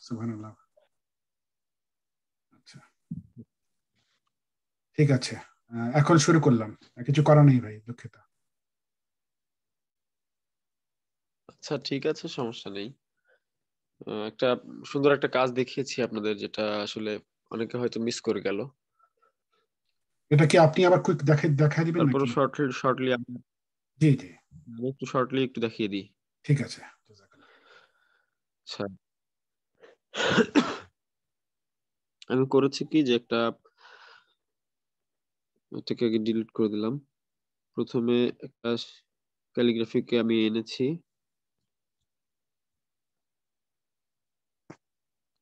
সুবহানাল্লাহ আচ্ছা। ঠিক আছে। এখন শুরু করলাম। কিছু করা নেই ভাই দুঃখিত। আচ্ছা ঠিক আছে সমস্যা নেই। একটা সুন্দর একটা কাজ দেখিয়েছি আপনাদের যেটা আসলে অনেকে হয়তো মিস করে গেল। এটা কি আপনি আবার কুইক দেখে দেখা দিবেন তারপরে শর্টলি শর্টলি আমি জি জি। একটু শর্টলি একটু দেখিয়ে দিই। ঠিক আছে। আচ্ছা। আমি করেছি কি যে একটা এটাকে আগে ডিলিট করে দিলাম। প্রথমে একটা ক্যালিগ্রাফিকে আমি এনেছি।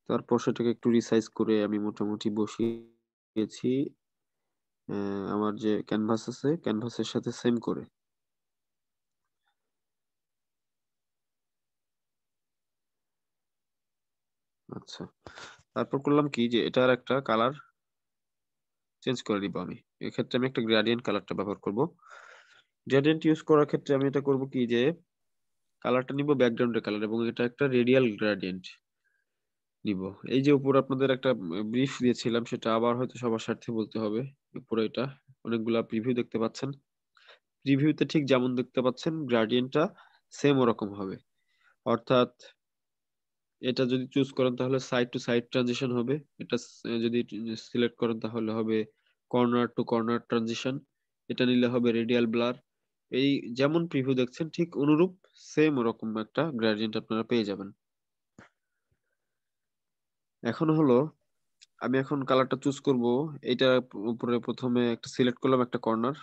তারপর সেটাকে একটু রিসাইজ করে আমি মোটামুটি বসিয়েছি। আমার যে ক্যানভাস আছে ক্যানভাসের সাথে সেম করে। আচ্ছা। তারপর করলাম কি যে এটার একটা কালার চেঞ্জ করে দিব আমি। এক্ষেত্রে আমি একটা গ্রেডিয়েন্ট কালারটা ব্যবহার করব। গ্রেডিয়েন্ট ইউজ করার ক্ষেত্রে আমি এটা করব কি যে কালারটা নিব ব্যাকগ্রাউন্ডের কালার এবং এটা একটা রেডিয়াল গ্রেডিয়েন্ট নিব। এই যে উপর আপনাদের একটা ব্রিফ দিয়েছিলাম, সেটা আবার হয়তো সবার স্বার্থে বলতে হবে। উপরে এটা অনেকগুলা প্রিভিউ দেখতে পাচ্ছেন। প্রিভিউতে ঠিক যেমন দেখতে পাচ্ছেন গ্রেডিয়েন্টটা সেম ওরকম হবে। অর্থাৎ এটা যদি চুজ করেন তাহলে সাইড টু সাইড ট্রানজিশন হবে। এটা যদি সিলেক্ট করেন তাহলে হবে কর্নার টু কর্নার ট্রানজিশন এটা নিলে হবে রেডিয়াল ব্লার এই যেমন প্রিভিউ দেখছেন, ঠিক অনুরূপ সেম ওরকম একটা গ্রেডিয়েন্ট আপনারা পেয়ে যাবেন। এখন হলো, আমি এখন কালারটা চুজ করব। এইটা উপরে প্রথমে একটা সিলেক্ট করলাম একটা কর্নার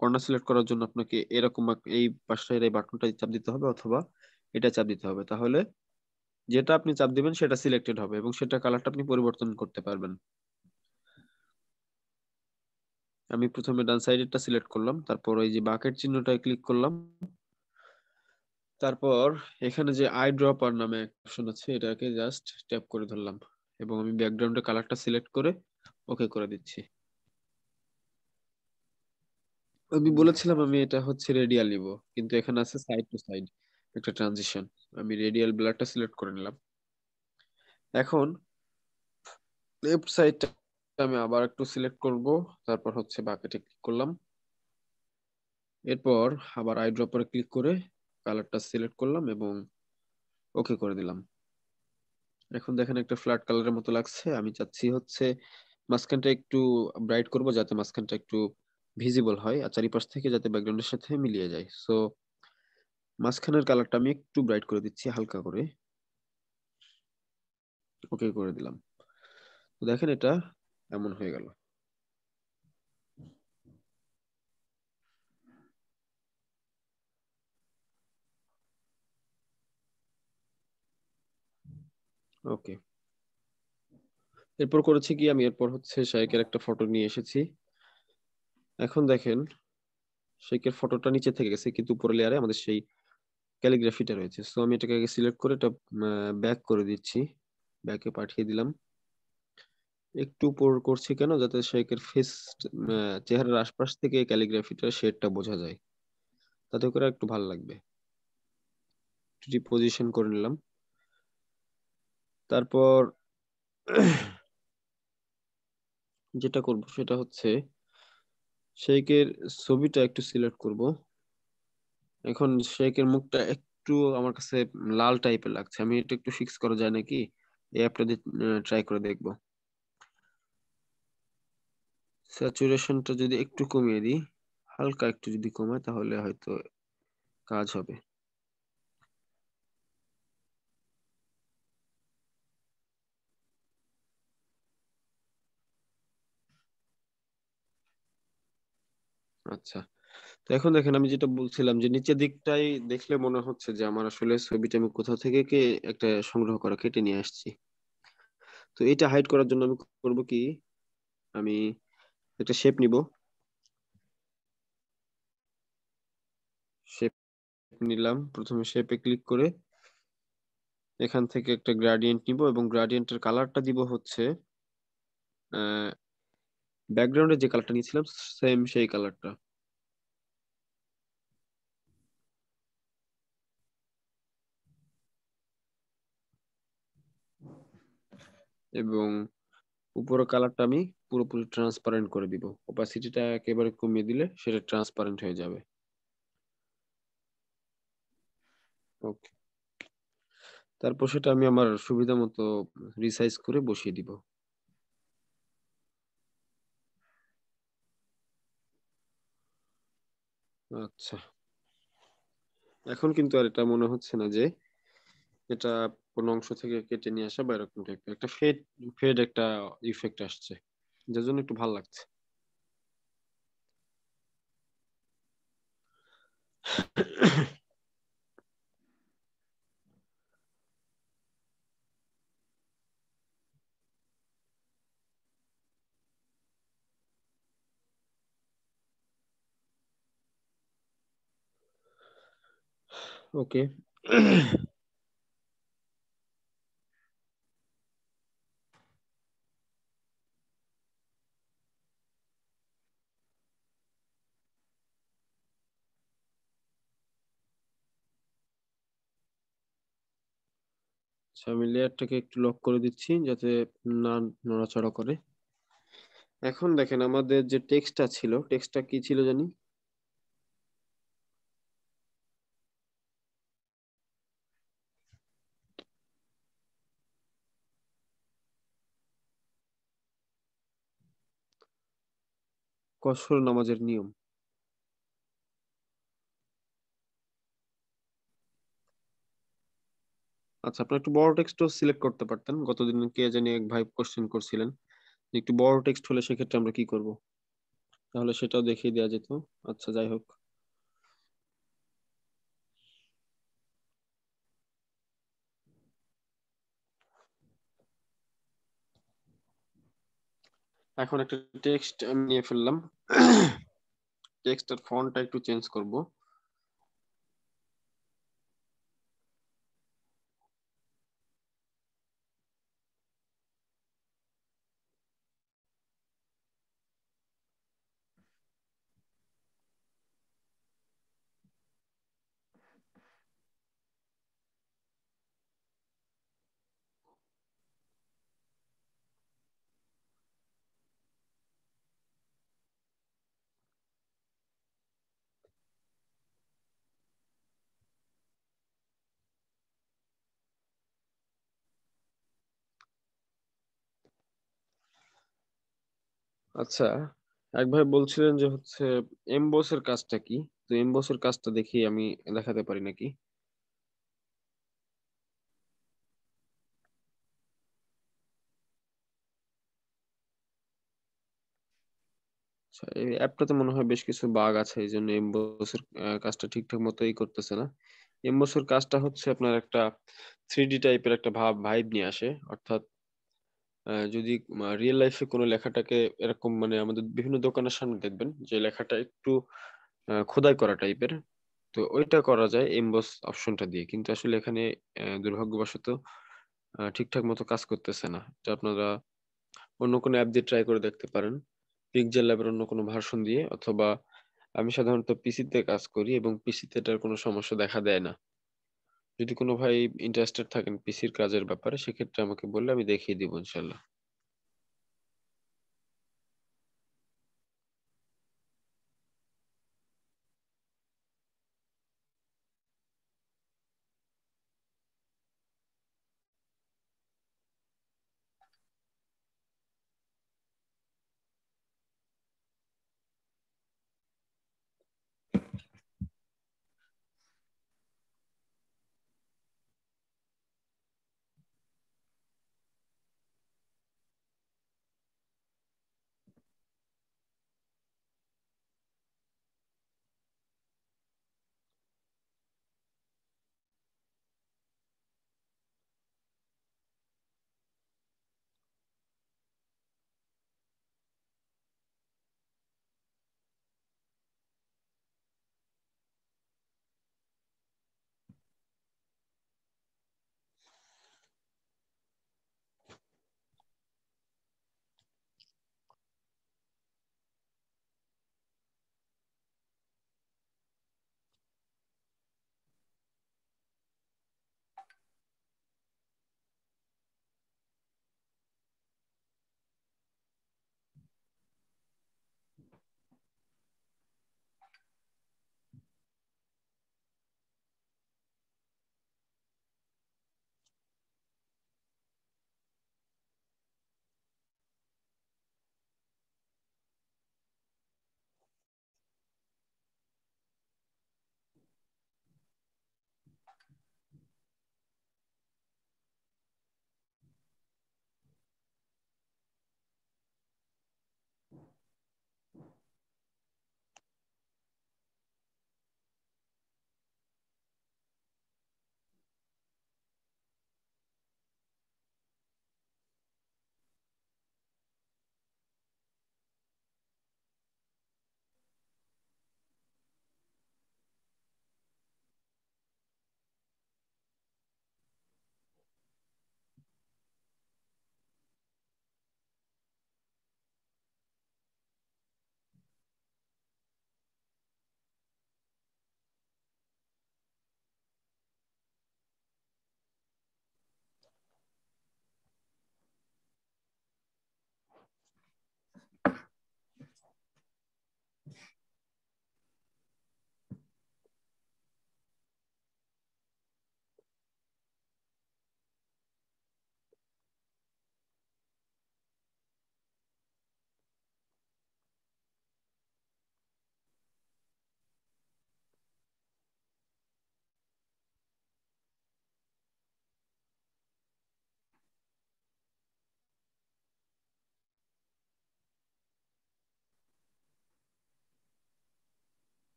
কর্নার সিলেক্ট করার জন্য আপনাকে এরকম এই পাশটার এই বাটনটা চাপ দিতে হবে অথবা এটা চাপ দিতে হবে। তাহলে যেটা আপনি চাপ দিবেন সেটা সিলেক্টেড হবে এবং সেটা কালারটা আপনি পরিবর্তন করতে পারবেন। আমি প্রথমে ডান সাইডেরটা সিলেক্ট করলাম, তারপর ওই যে বাকেট চিহ্নটায় ক্লিক করলাম। তারপর এখানে যে আই ড্রপার নামে অপশন আছে, এটাকে জাস্ট ট্যাপ করে ধরলাম এবং আমি ব্যাকগ্রাউন্ডের কালারটা সিলেক্ট করে ওকে করে দিচ্ছি। আমি বলেছিলাম আমি এটা হচ্ছে রেডিয়াল নিব, কিন্তু এখানে আছে সাইড টু সাইড একটা ট্রানজিশন আমি রেডিয়াল ব্লাডটা সিলেক্ট করে নিলাম। এখন লেফট সাইডটা আমি আবার একটু সিলেক্ট করব, তারপর হচ্ছে বাকেটে ক্লিক করলাম। এরপর আবার আই ড্রপারে ক্লিক করে কালারটা সিলেক্ট করলাম এবং ওকে করে দিলাম। এখন দেখেন একটা ফ্ল্যাট কালারের মতো লাগছে, আমি চাচ্ছি হচ্ছে মাঝখানটা একটু ব্রাইট করব যাতে মাঝখানটা একটু ভিজিবল হয় আর চারিপাশ থেকে যাতে ব্যাকগ্রাউন্ডের সাথে মিলিয়ে যায়। সো মাঝখানের কালারটা আমি একটু ব্রাইট করে দিচ্ছি, হালকা করে। ওকে করে দিলাম। তো দেখেন এটা এমন হয়ে গেল। ওকে এরপর করেছি কি? আমি এরপর হচ্ছে শাইকের একটা ফটো নিয়ে এসেছি। এখন দেখেন শেখের ফটোটা নিচে থেকে গেছে, কিন্তু উপরে লেয়ারে আমাদের সেই ক্যালিগ্রাফিটা রয়েছে। সো আমি এটাকে সিলেক্ট করে এটা ব্যাক করে দিচ্ছি। ব্যাকে পাঠিয়ে দিলাম। একটু উপর করছি কেন? যাতে শেখের ফেস চেহারার আশপাশ থেকে ক্যালিগ্রাফিটার শেডটা বোঝা যায়। তাতে করে একটু ভালো লাগবে। পজিশন করে নিলাম। তারপর যেটা করব সেটা হচ্ছে, শেখের ছবিটা একটু সিলেক্ট করব। এখন শেখের মুখটা একটু আমার কাছে লাল টাইপের লাগছে। আমি এটা একটু ফিক্স করা যায় নাকি? এই অ্যাপটা ট্রাই করে দেখব। স্যাচুরেশনটা যদি একটু কমিয়ে দিই, হালকা একটু যদি কমায় তাহলে হয়তো কাজ হবে। আচ্ছা। তো এখন দেখেন আমি যেটা বলছিলাম যে নিচের দিকটাই দেখলে মনে হচ্ছে যে আমার আসলে ছবিটা আমি কোথাও থেকে কে একটা সংগ্রহ করা, কেটে নিয়ে আসছি। তো এটা হাইড করার জন্য আমি করব কি? আমি একটা শেপ নিব। শেপ নিলাম। প্রথমে শেপে ক্লিক করে এখান থেকে একটা গ্রাডিয়েন্ট নিব এবং গ্রাডিয়েন্টের কালারটা দিব হচ্ছে ব্যাকগ্রাউন্ডে যে কালারটা নিয়েছিলাম সেম সেই কালারটা এবং উপরের কালারটা আমি পুরোপুরি ট্রান্সপারেন্ট করে দিব। অপাসিটিটা একেবারে কমিয়ে দিলে সেটা ট্রান্সপারেন্ট হয়ে যাবে। ওকে তারপর সেটা আমি আমার সুবিধা মতো রিসাইজ করে বসিয়ে দিব। আচ্ছা। এখন কিন্তু আর এটা মনে হচ্ছে না যে এটা কোন অংশ থেকে কেটে নিয়ে আসা বা এরকম টাইপের একটা ফেড ফেড একটা ইফেক্ট আসছে, যার জন্য একটু ভালো লাগছে। ওকে আমি লেয়ারটাকে একটু লক করে দিচ্ছি যাতে না নড়াচড়া করে। এখন দেখেন আমাদের যে টেক্সটটা ছিল টেক্সটটা কি ছিল জানি? কসর নামাজের নিয়ম। আচ্ছা আপনি একটু বড় টেক্সটও সিলেক্ট করতে পারতেন। গতদিন কে জানি এক ভাই কোশ্চেন করছিলেন একটু বড় টেক্সট হলে সেক্ষেত্রে আমরা কি করব? তাহলে সেটাও দেখিয়ে দেওয়া যেত। আচ্ছা যাই হোক। এখন একটা টেক্সট আমি নিয়ে ফেললাম। টেক্সটের ফন্টটা একটু চেঞ্জ করব। আচ্ছা এক ভাই বলছিলেন যে হচ্ছে এমবসের কাজটা কি? তো এমবসের কাজটা দেখি আমি দেখাতে পারি নাকি? আচ্ছা এই অ্যাপটাতে মনে হয় বেশ কিছু বাগ আছে, এই জন্য এমবসের কাজটা ঠিকঠাক মতোই করতেছে না। এমবসের কাজটা হচ্ছে আপনার একটা থ্রি ডি টাইপের একটা ভাব ভাইব নিয়ে আসে, অর্থাৎ যদি রিয়েল লাইফে কোনো লেখাটাকে এরকম মানে আমাদের বিভিন্ন দোকানের সামনে দেখবেন যে লেখাটা একটু খোদাই করা টাইপের তো ওইটা করা যায় এমবস অপশনটা দিয়ে। কিন্তু আসলে এখানে দুর্ভাগ্যবশত ঠিকঠাক মতো কাজ করতেছে না। তো আপনারা অন্য কোনো অ্যাপ দিয়ে ট্রাই করে দেখতে পারেন। পিকজেল ল্যাবের অন্য কোনো ভার্সন দিয়ে, অথবা আমি সাধারণত পিসিতে কাজ করি এবং পিসিতে এটার কোনো সমস্যা দেখা দেয় না। যদি কোনো ভাই ইন্টারেস্টেড থাকেন পিসির কাজের ব্যাপারে, সেক্ষেত্রে আমাকে বললে আমি দেখিয়ে দিব ইনশাল্লাহ।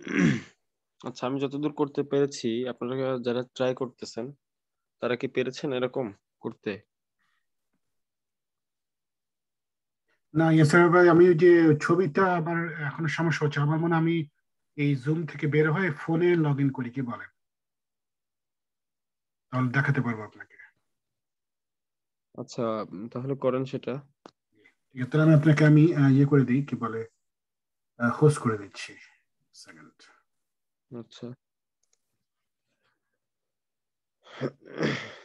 আচ্ছা আমি যতদূর করতে পেরেছি আপনারা যারা ট্রাই করতেছেন তারা কি পেরেছেন এরকম করতে? না ভাই আমি ওই যে ছবিটা আমার এখন সমস্যা হচ্ছে। আমার মনে আমি এই জুম থেকে বের হয়ে ফোনে লগ ইন করি কি বলেন তাহলে দেখাতে পারব আপনাকে। আচ্ছা তাহলে করেন সেটা। ঠিক আছে তাহলে আমি আপনাকে আমি ইয়ে করে দিই কি বলে হোস্ট করে দিচ্ছি। সেকেন্ড আচ্ছা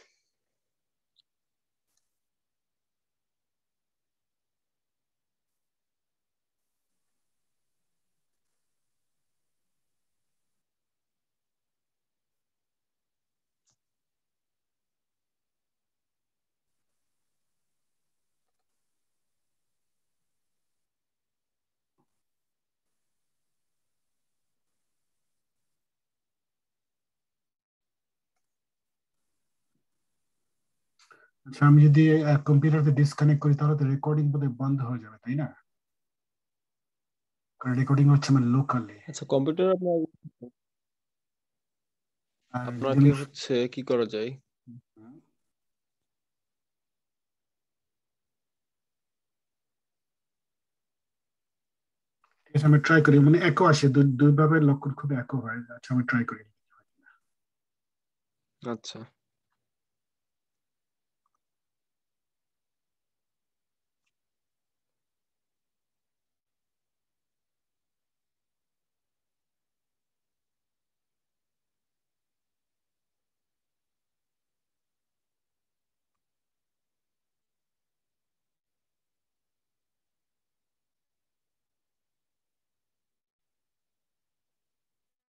আচ্ছা আমি যদি কম্পিউটারতে ডিসকানেক্ট করি তাহলে তো রেকর্ডিং বোধহয় বন্ধ হয়ে যাবে তাই না? কারণ রেকর্ডিং হচ্ছে আমার লোকালি আচ্ছা কম্পিউটার আপনার আপনার কি হচ্ছে কি করা যায়? আমি ট্রাই করি মানে একো আসে দুই- দুইভাবে লক্ষণ খুব একো হয় আচ্ছা আমি ট্রাই করি। আচ্ছা।